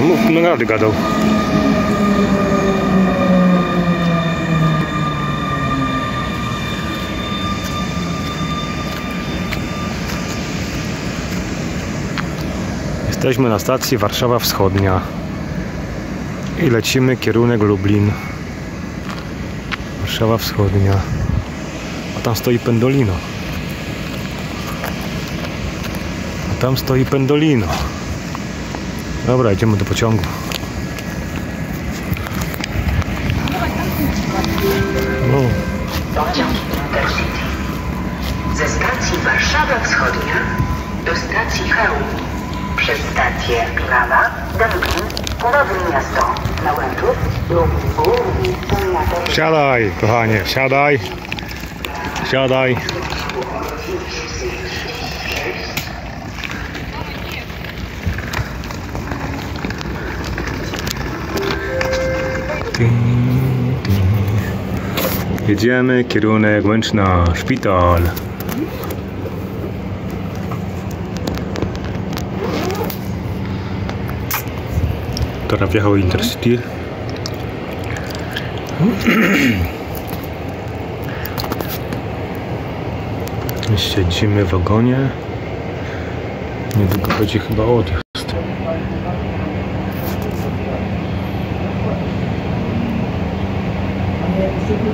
Mów, no gadał. Jesteśmy na stacji Warszawa Wschodnia i lecimy kierunek Lublin. Warszawa Wschodnia. A tam stoi Pendolino. A tam stoi Pendolino. Dobra, idziemy do pociągu. No, Pociąg Intercity. Ze stacji Warszawa Wschodnia do stacji Chełm. Przez stację Glawa, Dęblin, Nowe Miasto, Nałęczów lub Poniatek. siadaj, kochanie, siadaj. Siadaj. Jedziemy, kierunek Łęczna, szpital. Teraz wjechał Intercity. Siedzimy w wagonie. Niedługo będzie chyba odjazd. No,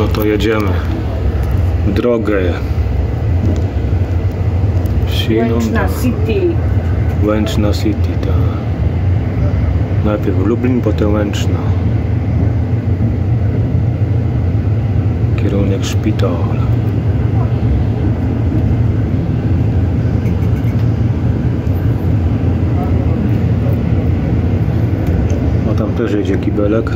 no to jedziemy. Drogę. Łęczna City. Łęczna City, tak. Najpierw Lublin, potem Łęczna. Kierunek szpital. A tam też jedzie kibelek.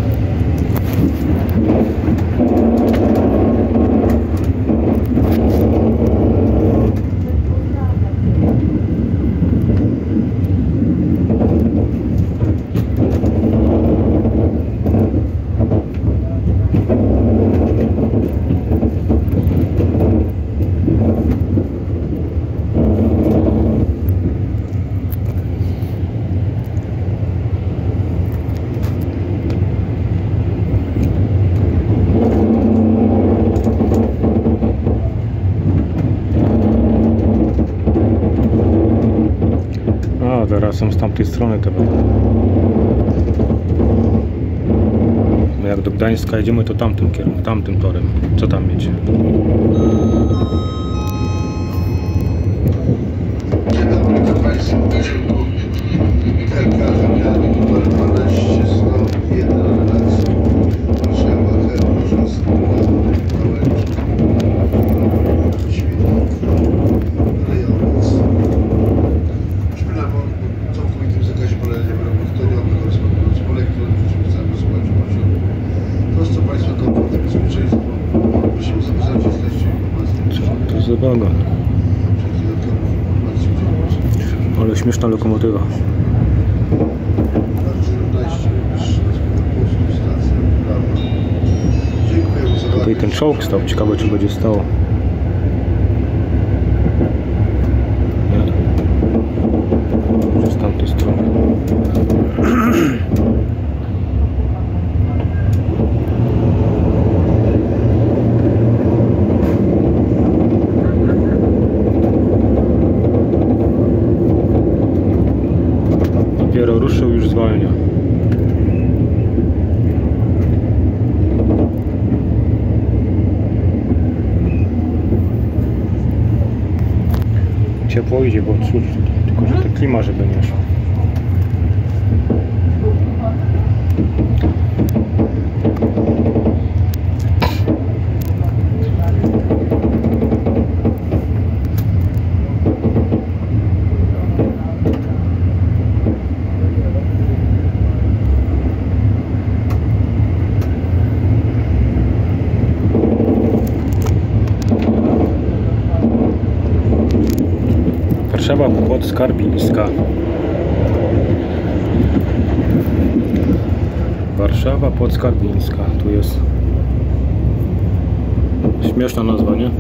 Są z tamtej strony wagony. No jak do Gdańska jedziemy, to tamtym kierunkiem, tamtym torem. Co tam jedzie? Dzień dzienną Ale śmieszna lokomotywa. Tutaj ten czołg stał. Ciekawe, czy będzie stało. Nie. Może z tamtej strony. Zwalnia. Ciepło idzie, bo cóż, tylko że te klima, żeby nie szło. Warszawa Podskarbińska. Warszawa Podskarbińska. Tu jest śmieszna nazwa, nie?